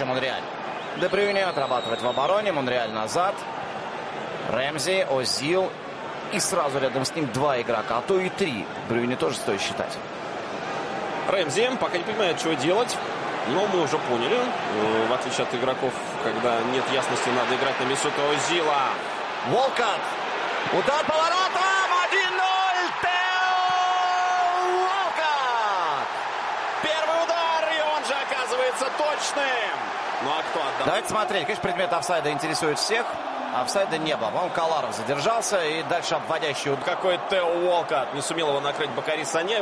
передача Монреаль. Дебрюйне отрабатывает в обороне. Монреаль назад. Рэмзи, Озил. И сразу рядом с ним два игрока, а то и три. Брюйне тоже стоит считать. Рэмзи пока не понимает, что делать. Но мы уже поняли, э, в отличие от игроков, когда нет ясности, надо играть на Месута Озила. Волкот. Удар поворотом. 1-0. Тео Волкот. Первый удар, и он же оказывается точным. Ну а кто отдал? Давайте смотреть. Конечно, предмет офсайда интересует всех. Офсайда не было. По-моему, Каларов задержался. И дальше обводящий удар. Какой Тео Уолкот. Не сумел его накрыть Бакари Саня.